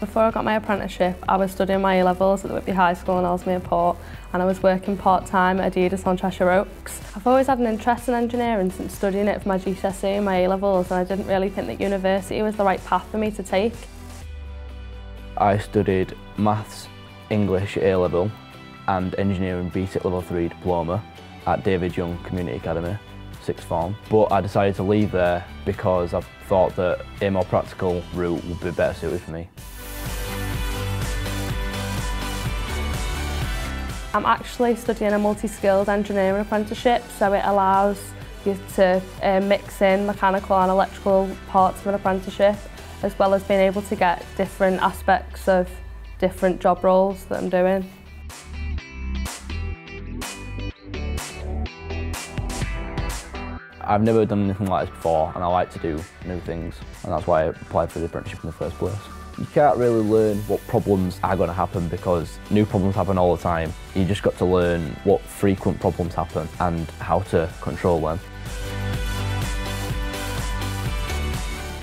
Before I got my apprenticeship, I was studying my A-levels at the Whitby High School in Ellesmere Port and I was working part-time at Adidas on Cheshire Oaks. I've always had an interest in engineering since studying it for my GCSE and my A-levels and I didn't really think that university was the right path for me to take. I studied maths, English A-level and engineering BTEC level 3 diploma at David Young Community Academy, sixth form. But I decided to leave there because I thought that a more practical route would be better suited for me. I'm actually studying a multi-skilled engineering apprenticeship, so it allows you to uh, mix in mechanical and electrical parts of an apprenticeship, as well as being able to get different aspects of different job roles that I'm doing. I've never done anything like this before and I like to do new things and that's why I applied for the apprenticeship in the first place. You can't really learn what problems are going to happen because new problems happen all the time. You just got to learn what frequent problems happen and how to control them.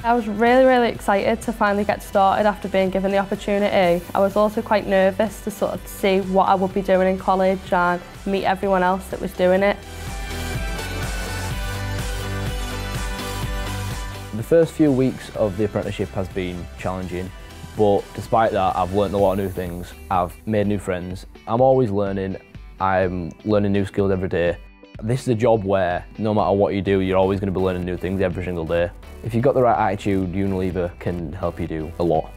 I was really, really excited to finally get started after being given the opportunity. I was also quite nervous to sort of see what I would be doing in college and meet everyone else that was doing it. The first few weeks of the apprenticeship has been challenging but despite that, I've learned a lot of new things. I've made new friends. I'm always learning. I'm learning new skills every day. This is a job where no matter what you do, you're always going to be learning new things every single day. If you've got the right attitude, Unilever can help you do a lot.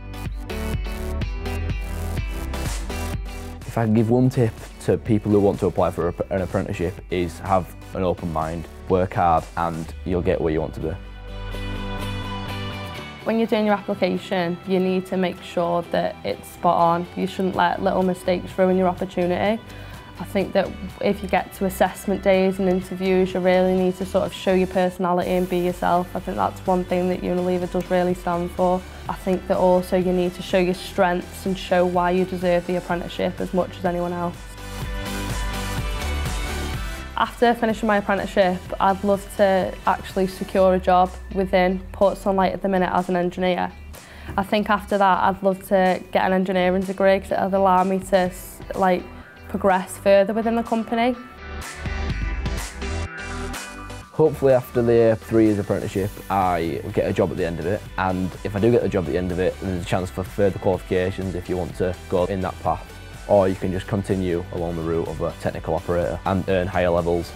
If I can give one tip to people who want to apply for an apprenticeship is have an open mind, work hard and you'll get where you want to be. When you're doing your application, you need to make sure that it's spot on. You shouldn't let little mistakes ruin your opportunity. I think that if you get to assessment days and interviews, you really need to sort of show your personality and be yourself. I think that's one thing that Unilever does really stand for. I think that also you need to show your strengths and show why you deserve the apprenticeship as much as anyone else. After finishing my apprenticeship, I'd love to actually secure a job within Port Sunlight at the minute as an engineer. I think after that, I'd love to get an engineering degree because it would allow me to like progress further within the company. Hopefully after the three years apprenticeship I get a job at the end of it and if I do get a job at the end of it there's a chance for further qualifications if you want to go in that path or you can just continue along the route of a technical operator and earn higher levels.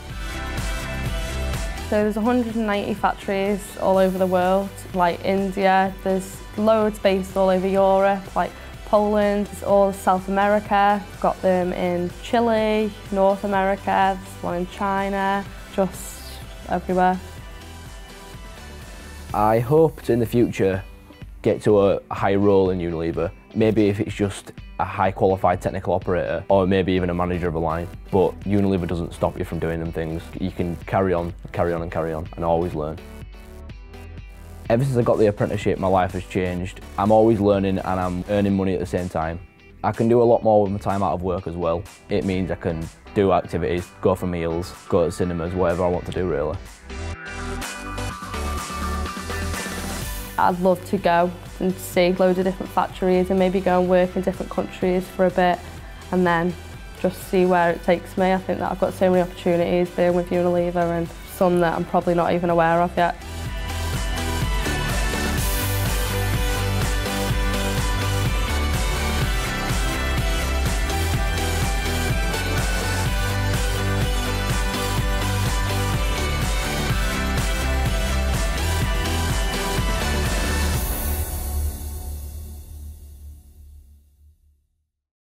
So there's 190 factories all over the world, like India, there's loads based all over Europe, like Poland, all South America, got them in Chile, North America, there's one in China, just everywhere. I hope to in the future get to a high role in Unilever. Maybe if it's just a high qualified technical operator or maybe even a manager of a line. But Unilever doesn't stop you from doing them things. You can carry on, carry on and carry on and always learn. Ever since I got the apprenticeship, my life has changed. I'm always learning and I'm earning money at the same time. I can do a lot more with my time out of work as well. It means I can do activities, go for meals, go to cinemas, whatever I want to do really. I'd love to go and see loads of different factories and maybe go and work in different countries for a bit and then just see where it takes me. I think that I've got so many opportunities being with Unilever and some that I'm probably not even aware of yet.